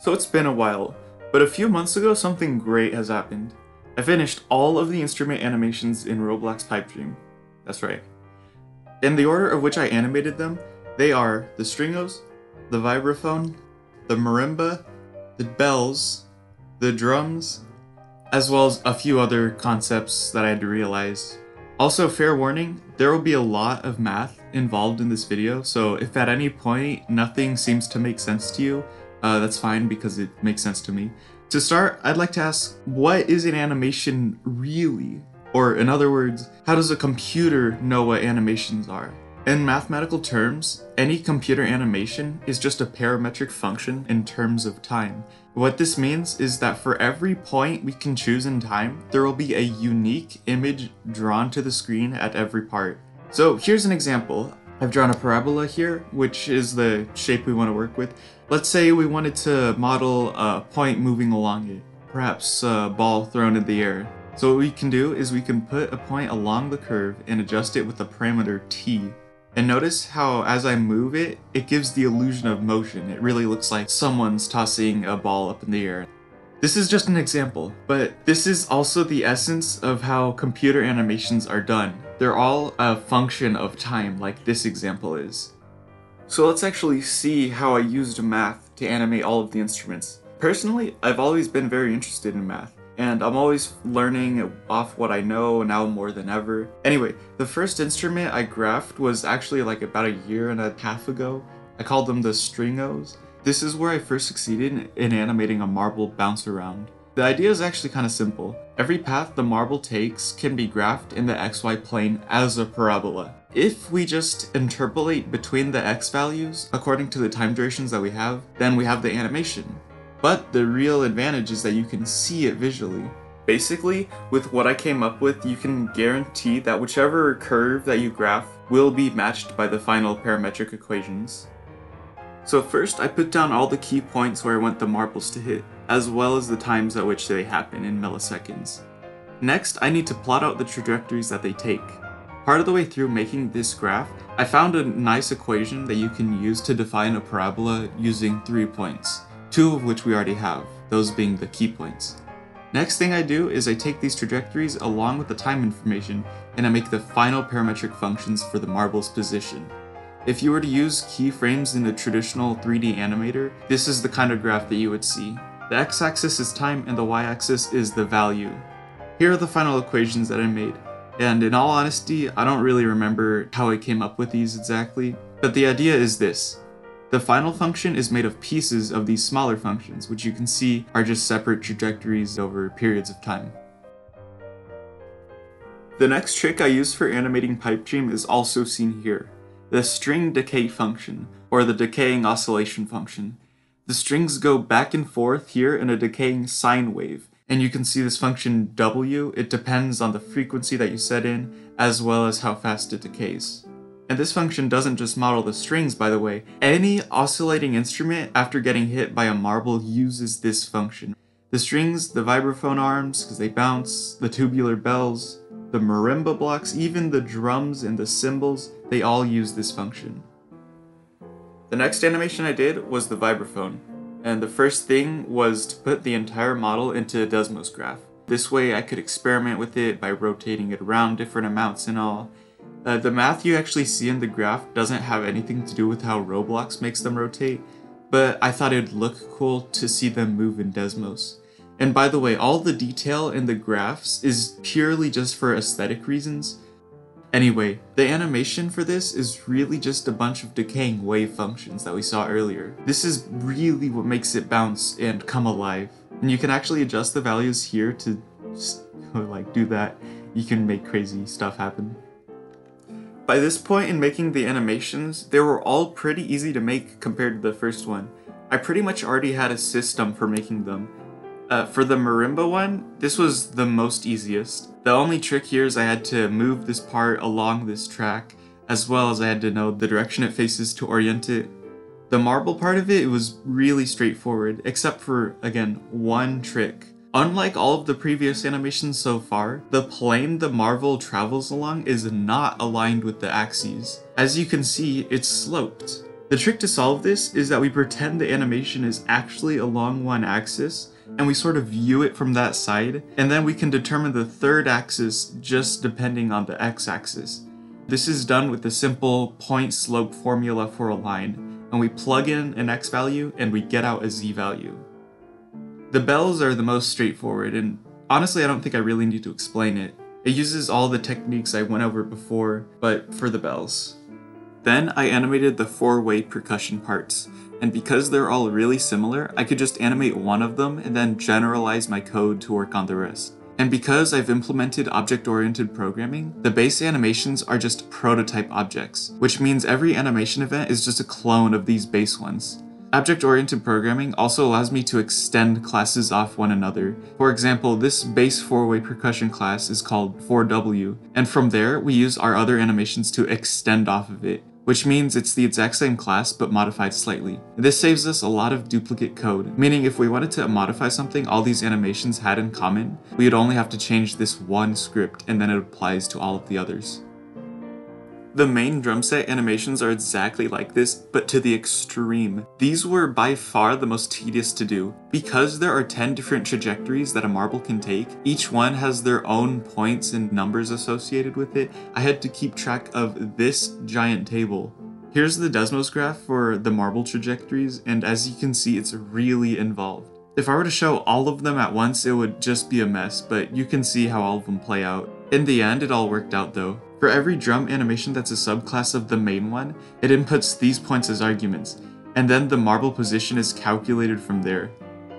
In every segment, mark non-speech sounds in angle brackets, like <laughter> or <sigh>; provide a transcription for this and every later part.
So it's been a while, but a few months ago something great has happened. I finished all of the instrument animations in Roblox Pipe Dream. That's right. In the order of which I animated them, they are the stringos, the vibraphone, the marimba, the bells, the drums, as well as a few other concepts that I had to realize. Also, fair warning, there will be a lot of math involved in this video, so if at any point nothing seems to make sense to you, uh, that's fine because it makes sense to me. To start, I'd like to ask, what is an animation really? Or in other words, how does a computer know what animations are? In mathematical terms, any computer animation is just a parametric function in terms of time. What this means is that for every point we can choose in time, there will be a unique image drawn to the screen at every part. So here's an example. I've drawn a parabola here, which is the shape we want to work with. Let's say we wanted to model a point moving along it, perhaps a ball thrown in the air. So what we can do is we can put a point along the curve and adjust it with the parameter t. And notice how as I move it, it gives the illusion of motion. It really looks like someone's tossing a ball up in the air. This is just an example, but this is also the essence of how computer animations are done. They're all a function of time, like this example is. So let's actually see how I used math to animate all of the instruments. Personally, I've always been very interested in math and I'm always learning off what I know now more than ever. Anyway, the first instrument I graphed was actually like about a year and a half ago. I called them the stringos. This is where I first succeeded in animating a marble bounce around. The idea is actually kind of simple. Every path the marble takes can be graphed in the xy plane as a parabola. If we just interpolate between the x values according to the time durations that we have, then we have the animation. But the real advantage is that you can see it visually. Basically, with what I came up with, you can guarantee that whichever curve that you graph will be matched by the final parametric equations. So first, I put down all the key points where I want the marbles to hit, as well as the times at which they happen in milliseconds. Next, I need to plot out the trajectories that they take. Part of the way through making this graph, I found a nice equation that you can use to define a parabola using three points two of which we already have, those being the key points. Next thing I do is I take these trajectories along with the time information and I make the final parametric functions for the marble's position. If you were to use keyframes in a traditional 3D animator, this is the kind of graph that you would see. The x-axis is time and the y-axis is the value. Here are the final equations that I made, and in all honesty, I don't really remember how I came up with these exactly, but the idea is this. The final function is made of pieces of these smaller functions, which you can see are just separate trajectories over periods of time. The next trick I use for animating pipe dream is also seen here, the string decay function, or the decaying oscillation function. The strings go back and forth here in a decaying sine wave, and you can see this function W, it depends on the frequency that you set in, as well as how fast it decays. And this function doesn't just model the strings, by the way. Any oscillating instrument after getting hit by a marble uses this function. The strings, the vibraphone arms, because they bounce, the tubular bells, the marimba blocks, even the drums and the cymbals, they all use this function. The next animation I did was the vibraphone, and the first thing was to put the entire model into a Desmos graph. This way I could experiment with it by rotating it around different amounts and all, uh, the math you actually see in the graph doesn't have anything to do with how Roblox makes them rotate, but I thought it'd look cool to see them move in Desmos. And by the way, all the detail in the graphs is purely just for aesthetic reasons. Anyway, the animation for this is really just a bunch of decaying wave functions that we saw earlier. This is really what makes it bounce and come alive. And you can actually adjust the values here to just, <laughs> like do that. You can make crazy stuff happen. By this point in making the animations, they were all pretty easy to make compared to the first one. I pretty much already had a system for making them. Uh, for the marimba one, this was the most easiest. The only trick here is I had to move this part along this track, as well as I had to know the direction it faces to orient it. The marble part of it, it was really straightforward, except for, again, one trick. Unlike all of the previous animations so far, the plane the Marble travels along is not aligned with the axes. As you can see, it's sloped. The trick to solve this is that we pretend the animation is actually along one axis, and we sort of view it from that side, and then we can determine the third axis just depending on the x-axis. This is done with the simple point slope formula for a line, and we plug in an x value and we get out a z value. The bells are the most straightforward, and honestly I don't think I really need to explain it. It uses all the techniques I went over before, but for the bells. Then I animated the four-way percussion parts, and because they're all really similar, I could just animate one of them and then generalize my code to work on the rest. And because I've implemented object-oriented programming, the base animations are just prototype objects, which means every animation event is just a clone of these base ones. Object-oriented programming also allows me to extend classes off one another. For example, this base 4-way percussion class is called 4W, and from there we use our other animations to extend off of it, which means it's the exact same class but modified slightly. This saves us a lot of duplicate code, meaning if we wanted to modify something all these animations had in common, we would only have to change this one script and then it applies to all of the others. The main drum set animations are exactly like this, but to the extreme. These were by far the most tedious to do. Because there are 10 different trajectories that a marble can take, each one has their own points and numbers associated with it, I had to keep track of this giant table. Here's the Desmos graph for the marble trajectories, and as you can see, it's really involved. If I were to show all of them at once, it would just be a mess, but you can see how all of them play out. In the end, it all worked out though. For every drum animation that's a subclass of the main one, it inputs these points as arguments, and then the marble position is calculated from there.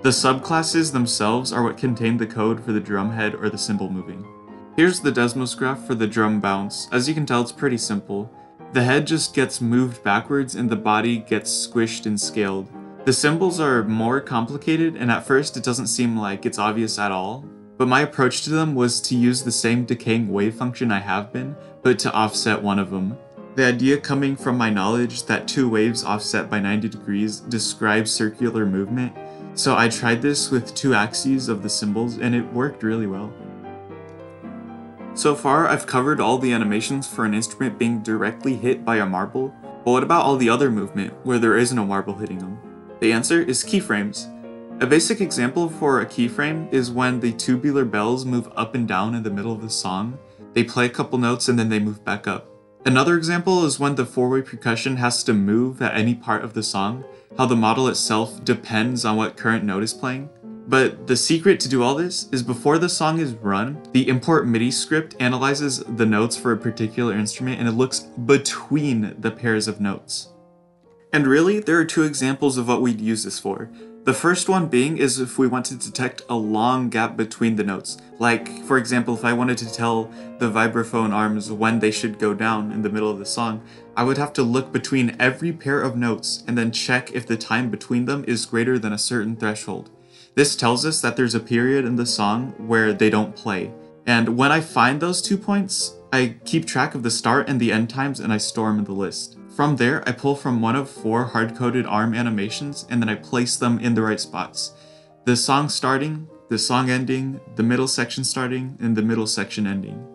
The subclasses themselves are what contain the code for the drum head or the cymbal moving. Here's the Desmos graph for the drum bounce. As you can tell, it's pretty simple. The head just gets moved backwards and the body gets squished and scaled. The cymbals are more complicated and at first it doesn't seem like it's obvious at all, but my approach to them was to use the same decaying wave function I have been, but to offset one of them. The idea coming from my knowledge that two waves offset by 90 degrees describe circular movement, so I tried this with two axes of the cymbals and it worked really well. So far, I've covered all the animations for an instrument being directly hit by a marble, but what about all the other movement, where there isn't a marble hitting them? The answer is keyframes. A basic example for a keyframe is when the tubular bells move up and down in the middle of the song, they play a couple notes and then they move back up. Another example is when the four-way percussion has to move at any part of the song, how the model itself depends on what current note is playing. But the secret to do all this is before the song is run, the import MIDI script analyzes the notes for a particular instrument and it looks between the pairs of notes. And really, there are two examples of what we'd use this for. The first one being is if we want to detect a long gap between the notes. Like, for example, if I wanted to tell the vibraphone arms when they should go down in the middle of the song, I would have to look between every pair of notes and then check if the time between them is greater than a certain threshold. This tells us that there's a period in the song where they don't play. And when I find those two points, I keep track of the start and the end times and I store them in the list. From there, I pull from one of four hard-coded ARM animations and then I place them in the right spots. The song starting, the song ending, the middle section starting, and the middle section ending.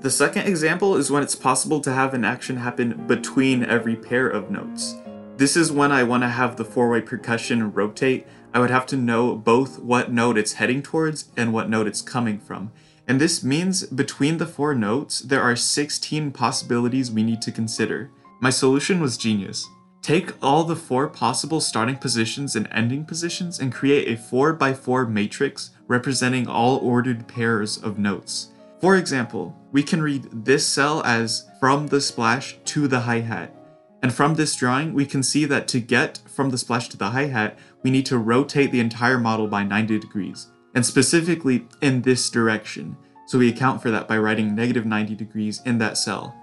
The second example is when it's possible to have an action happen between every pair of notes. This is when I want to have the four-way percussion rotate, I would have to know both what note it's heading towards and what note it's coming from. And this means between the four notes, there are 16 possibilities we need to consider. My solution was genius. Take all the four possible starting positions and ending positions and create a 4x4 matrix representing all ordered pairs of notes. For example, we can read this cell as from the splash to the hi-hat. And from this drawing, we can see that to get from the splash to the hi-hat, we need to rotate the entire model by 90 degrees, and specifically in this direction. So we account for that by writing negative 90 degrees in that cell.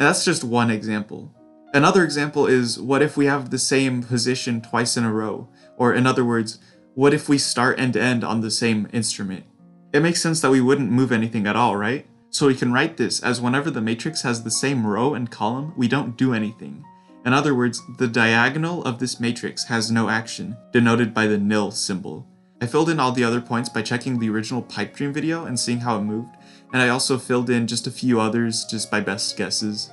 And that's just one example. Another example is what if we have the same position twice in a row? Or in other words, what if we start and end on the same instrument? It makes sense that we wouldn't move anything at all, right? So we can write this as whenever the matrix has the same row and column, we don't do anything. In other words, the diagonal of this matrix has no action, denoted by the nil symbol. I filled in all the other points by checking the original pipe dream video and seeing how it moved, and I also filled in just a few others just by best guesses.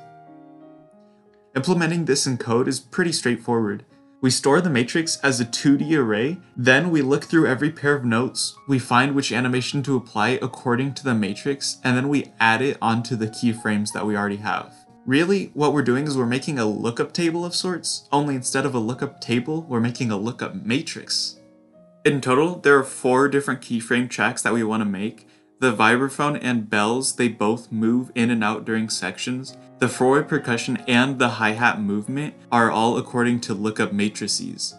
Implementing this in code is pretty straightforward. We store the matrix as a 2D array, then we look through every pair of notes, we find which animation to apply according to the matrix, and then we add it onto the keyframes that we already have. Really, what we're doing is we're making a lookup table of sorts, only instead of a lookup table, we're making a lookup matrix. In total, there are four different keyframe tracks that we want to make. The vibraphone and bells, they both move in and out during sections. The four-way percussion and the hi-hat movement are all according to lookup matrices.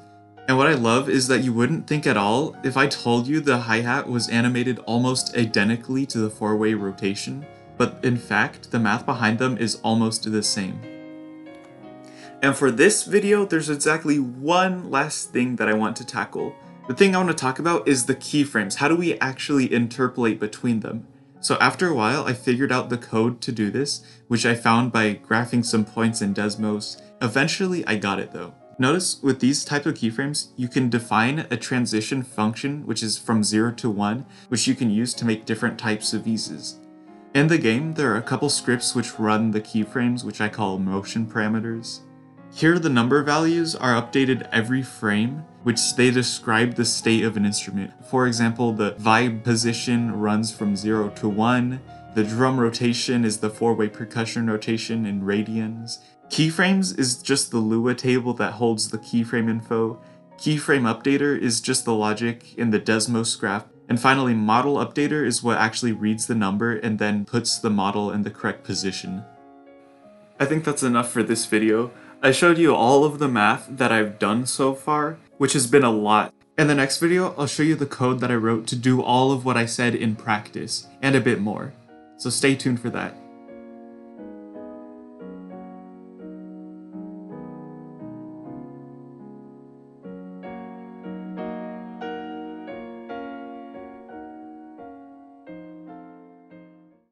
And what I love is that you wouldn't think at all if I told you the hi-hat was animated almost identically to the four-way rotation but in fact, the math behind them is almost the same. And for this video, there's exactly one last thing that I want to tackle. The thing I want to talk about is the keyframes. How do we actually interpolate between them? So after a while, I figured out the code to do this, which I found by graphing some points in Desmos. Eventually, I got it though. Notice with these type of keyframes, you can define a transition function, which is from 0 to 1, which you can use to make different types of V's. In the game, there are a couple scripts which run the keyframes, which I call motion parameters. Here, the number values are updated every frame, which they describe the state of an instrument. For example, the vibe position runs from 0 to 1, the drum rotation is the four-way percussion rotation in radians. Keyframes is just the Lua table that holds the keyframe info. Keyframe updater is just the logic in the Desmos graph and finally, model updater is what actually reads the number and then puts the model in the correct position. I think that's enough for this video. I showed you all of the math that I've done so far, which has been a lot. In the next video, I'll show you the code that I wrote to do all of what I said in practice, and a bit more. So stay tuned for that.